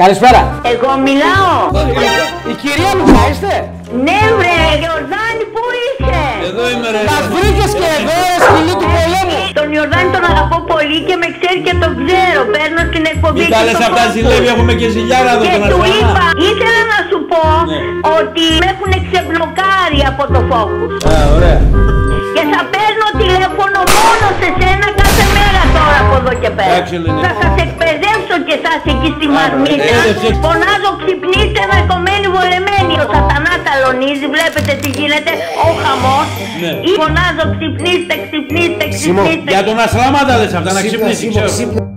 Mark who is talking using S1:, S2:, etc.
S1: Καλησπέρα.
S2: Εγώ μιλάω.
S1: Η κυρία μου θα είστε;
S2: Ναι βρε, Ιορδάνη, πού είσαι;
S3: Εδώ είμαι ρε.
S1: Μας βρήκες και εδώ, ρε σκυλί του πολέμου.
S2: Τον Ιορδάνη τον αγαπώ πολύ και με ξέρει και τον ξέρω. Παίρνω στην εκπομπή
S3: Μην
S2: και
S3: τα λες
S2: στο
S3: αυτά
S2: φως
S3: ζηλεύει,
S2: του.
S3: έχουμε και ζηλιάρα εδώ
S2: Και
S3: τον
S2: του είπα,
S3: ασφαλά.
S2: ήθελα να σου πω
S3: Ναι.
S2: ότι με έχουν ξεμπλοκάρει από το Focus.
S3: Α, ωραία.
S2: Και θα παίρνω τηλέφωνο μόνο σε σένα κάθε μέρα τώρα από εδώ και πέρα.
S3: Εντάξει, Ελένη.
S2: Θα σας εκπαιδεύσω και εσάς εκεί στη
S3: Άρα,
S2: μαρμίτα.
S3: έδεψε.
S2: Φωνάζω ξυπνήστε δακωμένοι βολεμένοι. Ο σατανάς ταλονίζει, βλέπετε τι γίνεται, ο χαμός.
S3: Ναι.
S2: Ή Φωνάζω ξυπνήστε, ξυπνήστε,
S1: Σίμω,
S2: ξυπνήστε.
S3: Για τον Ασλάμα τα λες αυτά, να
S1: Ξύπνα,
S3: ξυπνήσει,
S1: Σίμω,
S3: ξέρω.
S1: ξύπνα.